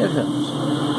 viajantes.